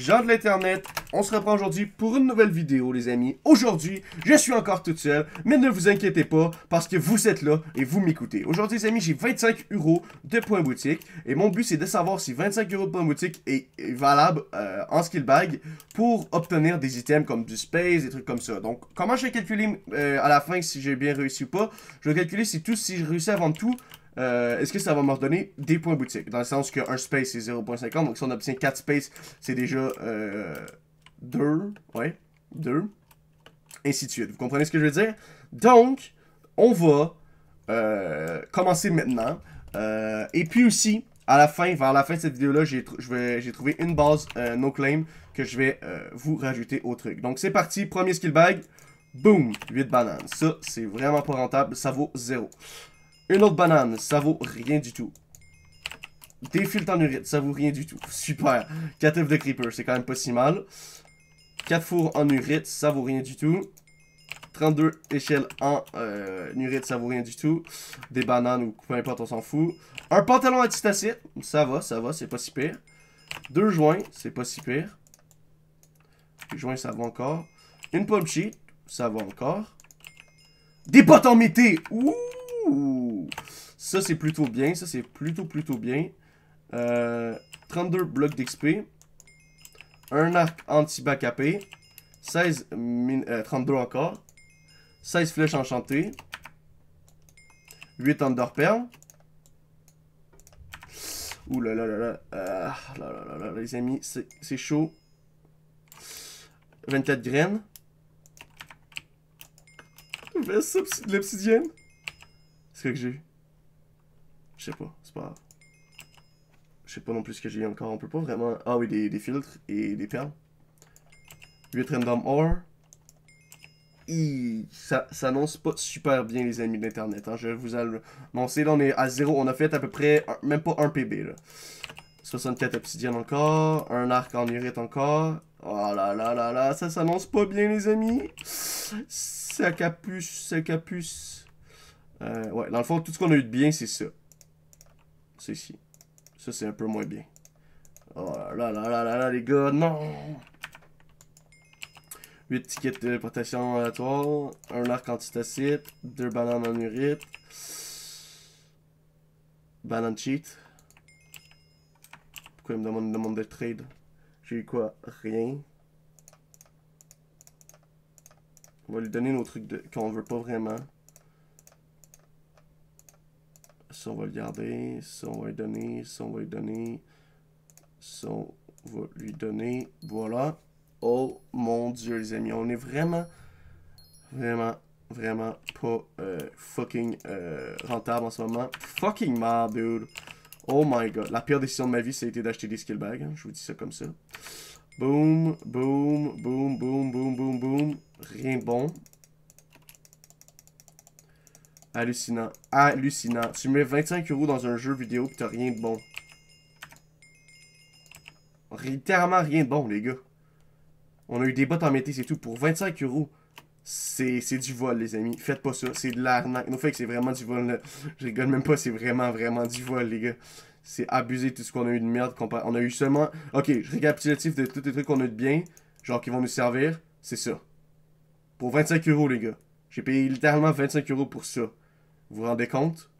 Jean de l'Internet. On se reprend aujourd'hui pour une nouvelle vidéo, les amis. Aujourd'hui, je suis encore toute seule, mais ne vous inquiétez pas, parce que vous êtes là et vous m'écoutez. Aujourd'hui, les amis, j'ai 25 euros de points boutique, et mon but, c'est de savoir si 25 euros de points boutique est, valable euh, en skill bag pour obtenir des items comme du space, des trucs comme ça. Donc, comment je vais calculer euh, à la fin si j'ai bien réussi ou pas? Je vais calculer si tout, si je réussis à vendre tout, euh, est-ce que ça va me redonner des points boutique Dans le sens qu'un space c'est 0.50, donc si on obtient 4 space, c'est déjà 2, euh, ouais, 2, ainsi de suite. Vous comprenez ce que je veux dire? Donc, on va euh, commencer maintenant. et puis aussi, à la fin, vers la fin de cette vidéo-là, j'ai trouvé une base no claim que je vais vous rajouter au truc. Donc c'est parti, premier skill bag. Boom, 8 bananes. Ça, c'est vraiment pas rentable, ça vaut 0. Une autre banane, ça vaut rien du tout. Des filtres en urite, ça vaut rien du tout. Super. 4 œufs de creeper, c'est quand même pas si mal. 4 fours en urite, ça vaut rien du tout. 32 échelles en euh, urite, ça vaut rien du tout. Des bananes ou peu importe, on s'en fout. Un pantalon antitacite, ça va, ça va, c'est pas si pire. Deux joints, c'est pas si pire. Les joints, ça va encore. Une pomme sheet, ça va encore. Des bottes en mété, ouh ça, c'est plutôt bien. Ça, c'est plutôt, plutôt bien. 32 euh, blocs d'XP. Un arc anti-back AP. 16 32 encore. 16 flèches enchantées. 8 Underperl. Ouh là là là. Ah, là, là, là, là, les amis, c'est chaud. 24 graines. L'obsidienne. C'est que j'ai eu Je sais pas, c'est pas grave. Je sais pas non plus ce que j'ai eu encore. On peut pas vraiment... Ah oui, des, filtres et des perles. 8 random ore. Ça s'annonce pas super bien les amis de l'internet. Hein. Je vous annoncer. Là on est à 0. On a fait à peu près même pas un PB là. 64 obsidienne encore. Un arc en urite encore. Oh là là là là. Ça s'annonce pas bien les amis. C'est capuce. Euh, ouais, dans le fond, tout ce qu'on a eu de bien, c'est ça. C'est ici. Ça, c'est un peu moins bien. Oh là là là là là, les gars, non! 8 tickets de protection aléatoire, un arc antitacite, 2 bananes en urite, banane cheat. Pourquoi il me demande demande de trade? J'ai eu quoi? Rien. On va lui donner nos trucs qu'on veut pas vraiment. Ça, on va le garder. Ça, on va lui donner. Ça, on va lui donner. On va lui donner. Voilà. Oh mon dieu, les amis. On est vraiment, vraiment, vraiment pas euh, fucking euh, rentable en ce moment. Fucking mal, dude. Oh my god. La pire décision de ma vie, ça a été d'acheter des skill bags. Hein. Je vous dis ça comme ça. Boom, boom, boom, boom, boom, boom, boom. Rien bon. Hallucinant. Hallucinant. Tu mets 25 euros dans un jeu vidéo pis t'as rien de bon. Littéralement rien de bon, les gars. On a eu des bottes en métier, c'est tout. Pour 25 euros, c'est du vol, les amis. Faites pas ça. C'est de l'arnaque. Fait que c'est vraiment du vol. Je rigole même pas. C'est vraiment, vraiment du vol, les gars. C'est abusé tout ce qu'on a eu de merde. On a eu seulement... Ok, récapitulatif de tous les trucs qu'on a eu de bien. Genre qui vont nous servir. C'est ça. Pour 25 euros, les gars. J'ai payé littéralement 25 euros pour ça. Vous vous rendez compte?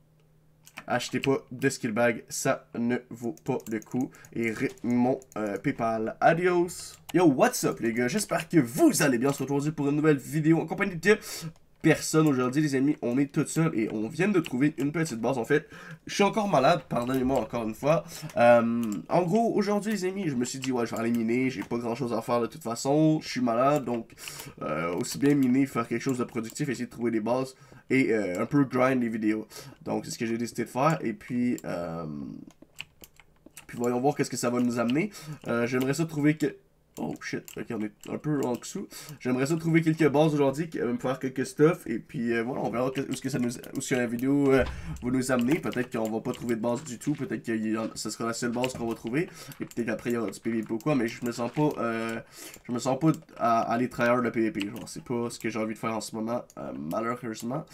Achetez pas de skill bag, ça ne vaut pas le coup. Et mon euh, PayPal. Adios! Yo, what's up les gars? J'espère que vous allez bien. On se retrouve pour une nouvelle vidéo en compagnie de personne aujourd'hui, les amis. On est tout seul et on vient de trouver une petite base. En fait, je suis encore malade, pardonnez-moi encore une fois. Euh, en gros, aujourd'hui, les amis, je me suis dit, ouais, je vais aller miner. J'ai pas grand chose à faire de toute façon. Je suis malade, donc euh, aussi bien miner, faire quelque chose de productif, essayer de trouver des bases et euh, un peu grind les vidéos. Donc, c'est ce que j'ai décidé de faire. Et puis, puis voyons voir qu'est-ce que ça va nous amener. J'aimerais ça trouver que Oh shit, ok, on est un peu en dessous. J'aimerais ça trouver quelques bases aujourd'hui, qui me faire quelques stuff, et puis euh, voilà, on verra où ce que ça nous, où la vidéo euh, va nous amener. Peut-être qu'on va pas trouver de base du tout, peut-être que ce sera la seule base qu'on va trouver, et peut-être qu'après il y aura du PVP ou quoi, mais je me sens pas, euh, je me sens pas à, aller trahir le PVP, genre c'est pas ce que j'ai envie de faire en ce moment, malheureusement.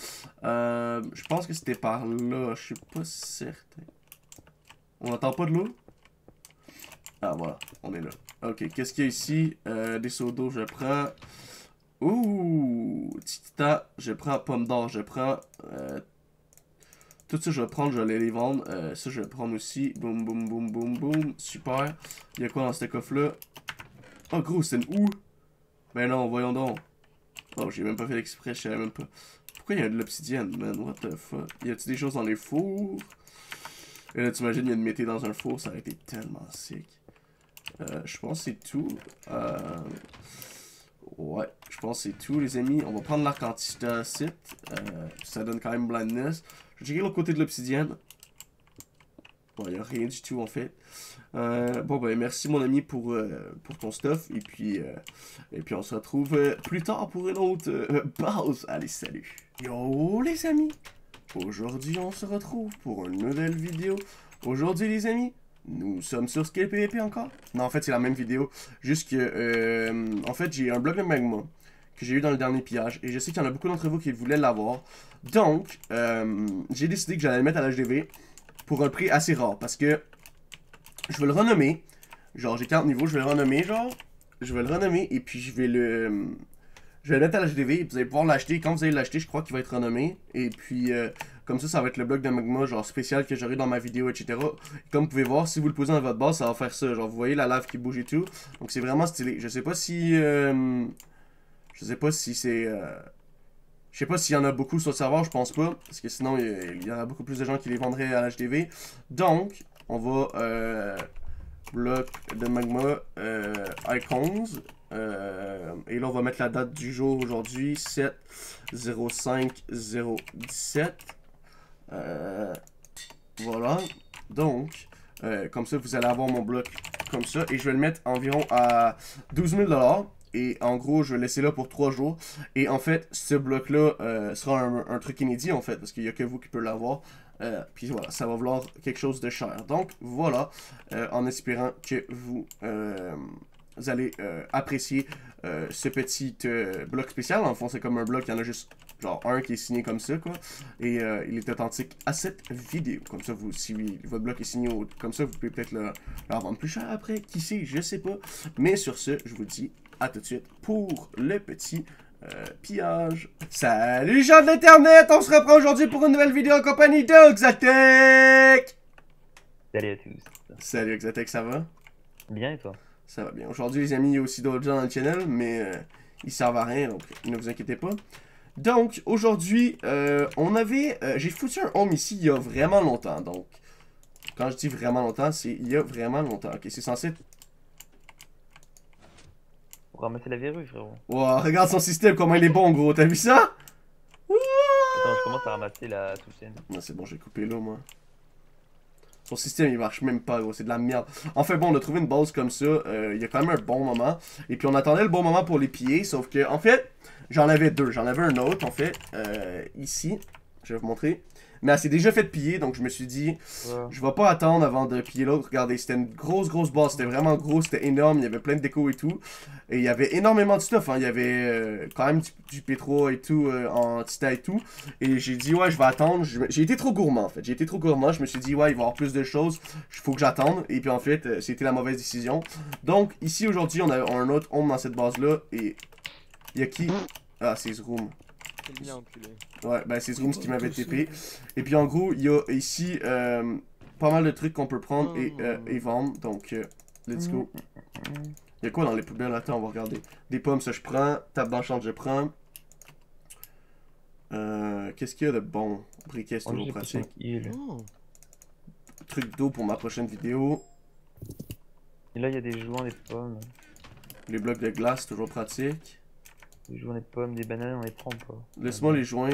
je pense que c'était par là, je suis pas certain. On n'entend pas de l'eau? Ah, voilà, on est là. Ok, qu'est-ce qu'il y a ici? Euh, des seaux d'eau, je prends. Ouh, Tita, je prends pomme d'or, je prends. Euh, tout ça, je vais prendre, je vais aller les vendre. Euh, ça, je vais prendre aussi. Boum, boum, boum, boum, boum. Super. Il y a quoi dans ce coffre-là? Oh, gros, c'est une où? Ben non, voyons donc. Oh, j'ai même pas fait l'exprès, je savais même pas. Pourquoi il y a de l'obsidienne, man? What the fuck? Y a-tu des choses dans les fours? Et là, t'imagines, il y a une mété dans un four, ça aurait été tellement sick. Euh, je pense c'est tout. Euh... Ouais, je pense c'est tout, les amis. On va prendre l'arc anti-site. Euh, ça donne quand même blindness. Je vais checker l'autre côté de l'obsidienne. Bon, il n'y a rien du tout, en fait. Bon, ben, merci, mon ami, pour, pour ton stuff. Et puis, et puis, on se retrouve plus tard pour une autre pause. Allez, salut. Yo, les amis. Aujourd'hui, on se retrouve pour une nouvelle vidéo. Aujourd'hui, les amis, nous sommes sur Scale PvP encore? Non, en fait, c'est la même vidéo. Juste que, euh, en fait, j'ai un bloc de magma que j'ai eu dans le dernier pillage. Et je sais qu'il y en a beaucoup d'entre vous qui voulaient l'avoir. Donc, euh, j'ai décidé que j'allais le mettre à l'HDV pour un prix assez rare. Parce que je vais le renommer. Genre, j'ai 40 niveaux, je vais le renommer, genre. Je vais le renommer et puis je vais le... Je vais le mettre à l'HDV et vous allez pouvoir l'acheter. Quand vous allez l'acheter, je crois qu'il va être renommé. Et puis, euh, comme ça, ça va être le bloc de magma, genre spécial que j'aurai dans ma vidéo, etc. Comme vous pouvez voir, si vous le posez dans votre base, ça va faire ça. Genre, vous voyez la lave qui bouge et tout. Donc, c'est vraiment stylé. Je sais pas si... euh, je sais pas si c'est... euh, Je sais pas s'il y en a beaucoup sur le serveur, je pense pas. Parce que sinon, il y, y en a beaucoup plus de gens qui les vendraient à l'HDV. Donc, on va... Euh, bloc de magma icons. Et là, on va mettre la date du jour aujourd'hui, 7 05 017. Euh, voilà. Donc, euh, comme ça, vous allez avoir mon bloc comme ça. Et je vais le mettre environ à 12 000 Et en gros, je vais laisser là pour 3 jours. Et en fait, ce bloc-là euh, sera un, un truc inédit, en fait, parce qu'il n'y a que vous qui pouvez l'avoir. Puis voilà, ça va vouloir quelque chose de cher. Donc voilà, en espérant que vous, vous allez apprécier ce petit bloc spécial. En fond, c'est comme un bloc, il y en a juste genre un qui est signé comme ça, quoi. Et euh, il est authentique à cette vidéo. Comme ça, vous, si votre bloc est signé au- comme ça, vous pouvez peut-être le, le revendre plus cher après. Qui sait, je sais pas. Mais sur ce, je vous dis à tout de suite pour le petit euh, pillage. Salut les gens de l'internet, on se reprend aujourd'hui pour une nouvelle vidéo en compagnie de Xatech. Salut à tous. Salut Xatech, ça va? Bien et toi? Ça va bien. Aujourd'hui les amis, il y a aussi d'autres gens dans le channel, mais euh, ils servent à rien, donc ne vous inquiétez pas. Donc aujourd'hui, euh, on avait, euh, j'ai foutu un home ici il y a vraiment longtemps, donc quand je dis vraiment longtemps, c'est il y a vraiment longtemps. Ok, c'est censé être... Pour ramasser la verrue, frérot. Wow, regarde son système, comment il est bon gros, t'as vu ça? Attends, je commence à ramasser la soucienne. Non, c'est bon, j'ai coupé là, moi. Son système, il marche même pas, gros. C'est de la merde. Enfin, bon, on a trouvé une base comme ça. euh, il y a quand même un bon moment. Et puis, on attendait le bon moment pour les piller. Sauf que, en fait, j'en avais deux. J'en avais un autre, en fait, euh, ici. Je vais vous montrer. Mais elle s'est déjà fait piller. Donc, je me suis dit, Ouais. je vais pas attendre avant de piller l'autre. Regardez, c'était une grosse, grosse base. C'était vraiment gros, c'était énorme. Il y avait plein de déco et tout. Et il y avait énormément de stuff. hein. Il y avait euh, quand même du, du pétro et tout, euh, en tita et tout. Et j'ai dit, ouais, je vais attendre. J'ai été trop gourmand, en fait. J'ai été trop gourmand. Je me suis dit, ouais, il va y avoir plus de choses. Il faut que j'attende. Et puis, en fait, euh, c'était la mauvaise décision. Donc, ici, aujourd'hui, on a un autre home dans cette base-là. Et il y a qui? Ah, c'est Enculé. Ouais, ben c'est Zroom qui m'avait TP. Et puis en gros, il y a ici euh, pas mal de trucs qu'on peut prendre et, euh, et vendre. Donc, euh, let's go. Il y a quoi dans les poubelles? Attends, on va regarder. Des pommes, ça je prends. Table d'enchante, je prends. Euh, Qu'est-ce qu'il y a de bon? Briquet, c'est toujours pratique. Oh, Truc d'eau pour ma prochaine vidéo. Et là, il y a des joints, des pommes. Les blocs de glace, toujours pratique. Des joints, des pommes, des bananes, on les prend pas. Laisse-moi les joints.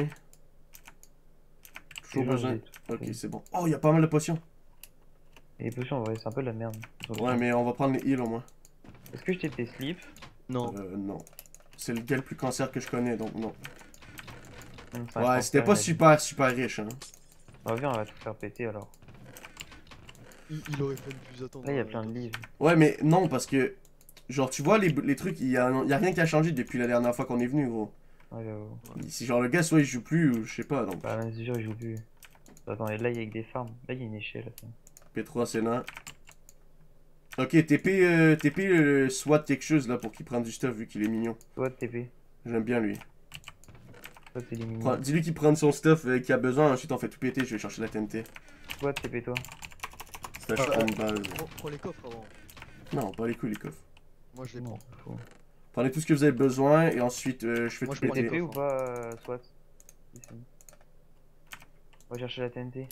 Toujours besoin. Ok, c'est bon. Oh, il y a pas mal de potions. Et les potions, vrai, c'est un peu de la merde. Ouais, mais on va prendre les heals au moins. Est-ce que je t'ai fait slip? Non. Euh, non. C'est le gars le plus cancer que je connais, donc non. Hum, Ouais, c'était pas super, super riche, hein. Bah, viens, on va tout faire péter alors. Il, il aurait fallu plus attendre. Là, il y a euh, plein de livres. Ouais, mais non, parce que... Genre, tu vois, les, les trucs, il y a, y a rien qui a changé depuis la dernière fois qu'on est venu, gros. Ouais, j'avoue. Si genre le gars, soit il joue plus, ou je sais pas, donc... Bah, si sûr, il joue plus. Attends, et là, il y a que des farms. Là, il y a une échelle. Attends. P3 Sénat. Ok, TP, euh, TP le SWAT quelque chose là pour qu'il prenne du stuff vu qu'il est mignon. Toi, TP. J'aime bien lui. C'est les Prends- Dis-lui qu'il prenne son stuff euh, qu'il a besoin, ensuite on fait tout péter, je vais chercher la TNT. Toi, TP, toi. Ah, balle. Prends, prends les coffres avant. Non, pas les couilles les coffres. Moi je les Non, prends. faux. Prenez tout ce que vous avez besoin et ensuite euh, je fais Moi, tout je prends TP des péter. ou pas, euh, SWAT Ici. On va chercher la TNT.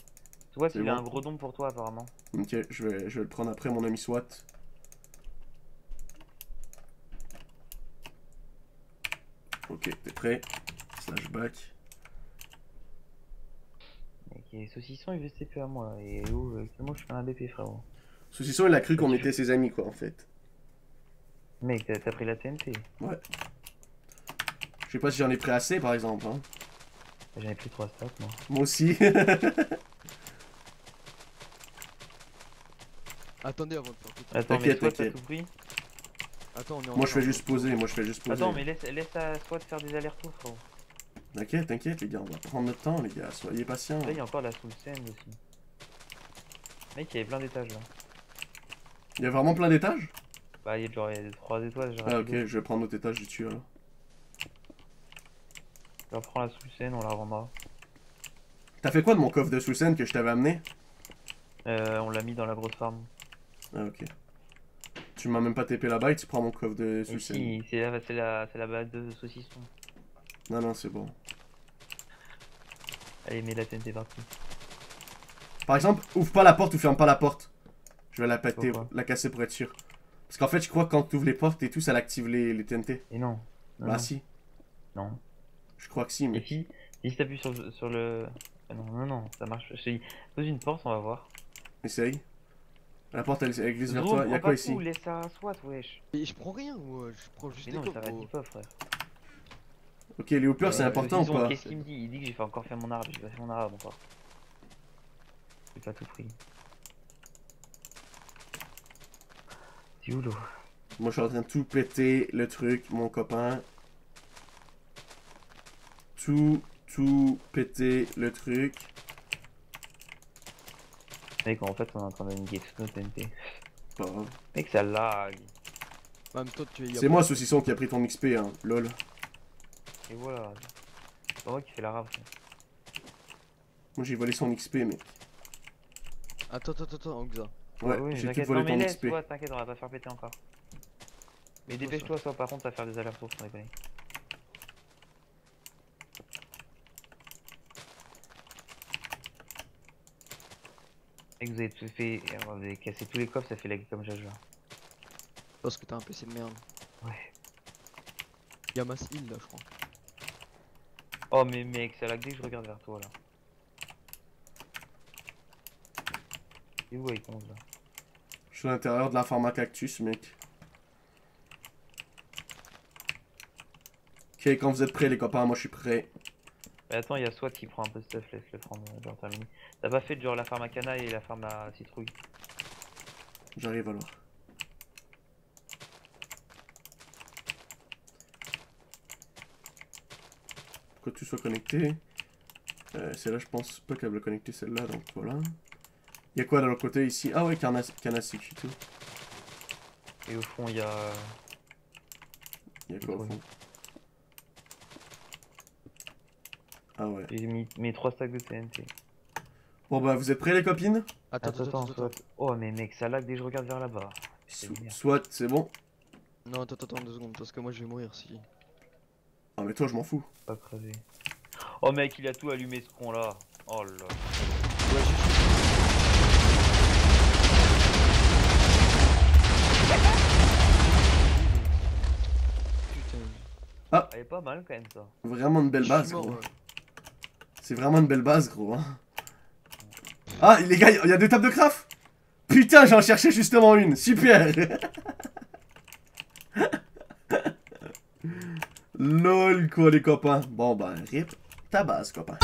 SWAT, C'est il a bon. un gros don pour toi, apparemment. Ok, je vais, je vais le prendre après mon ami SWAT. Ok, t'es prêt? Slash back. Mec, saucisson, il veut se TP à moi. Et où euh, Moi, je fais un BP, frérot. Saucisson, il a cru qu'on était ses amis quoi en fait. Mec, t'as pris la TNT. Je sais pas si j'en ai pris assez par exemple. Hein. J'en ai pris 3 stacks, moi. Moi aussi. Attendez avant de faire tout. Attends, mais T'inquiète, SWAT, t'as t'inquiète. tout pris Attends, on est en moi je fais train. juste poser, moi je fais juste poser. Attends, mais laisse, laisse à SWAT faire des allers-retours, frérot. T'inquiète, t'inquiète les gars, on va prendre notre temps les gars, soyez patients. Là, il y a encore la soul sand aussi. Mec, il y avait plein d'étages là. Il y a vraiment plein d'étages? Bah, il y a genre il y a 3 étoiles. Ah ok, je vais prendre notre étage du dessus alors. On prend la soul sand, on la revendra. T'as fait quoi de mon coffre de sous-scène que je t'avais amené? Euh, on l'a mis dans la grosse farm. Ah ok. Tu m'as même pas TP là-bas et tu prends mon coffre de sous-scène. si, c'est la, la, la base de saucisson. Non non c'est bon. Allez, mets la TNT partout. Par exemple, ouvre pas la porte ou ferme pas la porte. Je vais la péter, Pourquoi? la casser pour être sûr. Parce qu'en fait je crois que quand tu ouvres les portes et tout ça active les, les TNT. Et non. Non, bah non. si, Non. je crois que si Et mais... si, si t'appuies sur, le- sur le. Ah non, non, non, ça marche. Je pose une porte, on va voir. Essaye. La porte elle, elle glisse vers toi, y'a quoi pas ici laisse ça à SWAT, wesh. Et je prends rien, moi. Je prends juste Mais des non, mais ça va pas, frère. Ok les hoopers c'est Euh, important ou pas Qu'est-ce qu'il me dit? Il dit que j'ai fait encore fait mon arbre, j'ai pas fait mon arbre encore. J'ai pas tout pris. Moi je suis en train de tout péter le truc, mon copain. Tout, tout péter le truc. Mec, en fait, on est en train de niquer toute notre TNT. Pas grave. Mec, ça lag. C'est moi saucisson qui a pris ton XP hein, lol. Et voilà. C'est pas moi qui fais la rave. Moi j'ai volé son XP mec. Attends, attends, attends, Angza. Ouais, oui, j'ai tout t'inquiète. volé ton laisse, XP. toi, t'inquiète, on va pas faire péter encore. Mais Toi, dépêche-toi, soit par contre, à faire des allers-retours sans déconner. Et que vous avez tout fait, vous avez cassé tous les coffres, ça fait lag comme Jaja. Parce que t'as un PC de merde. Ouais. Y'a mass heal là, je crois. Oh mais mec, ça lag dès que je regarde vers toi là. Et où il compte là? Je suis à l'intérieur de la pharma cactus mec. Ok, quand vous êtes prêts les copains, moi je suis prêt. Mais attends, il y a SWAT qui prend un peu de stuff, laisse le prendre, euh. T'as pas fait genre la farm à cana et la farm à citrouille? J'arrive alors. Que tout soit connecté. Euh, celle-là, je pense pas qu'elle veut connecter celle-là, donc voilà. Il y a quoi de l'autre côté ici? Ah ouais, sucre et tout. Et au fond, il y a. Il y a quoi au fond? Ah ouais. J'ai mis mes 3 stacks de TNT. Bon bah, vous êtes prêts les copines? Attends, Attends, attends. Oh mais mec, ça lag dès que je regarde vers là-bas. Soit, c'est bon. Non, attends, attends, deux secondes, parce que moi je vais mourir si. Ah mais toi, je m'en fous. Pas crevé. Oh mec, il a tout allumé ce con là. Oh là. Ouais, Putain. Elle est pas mal quand même ça. Vraiment une belle base, gros. C'est vraiment une belle base, gros. Hein. Ah, les gars, il y a deux tables de craft? Putain, j'en cherchais justement une. Super LOL, quoi, les copains. Bon, bah, rip ta base, copain.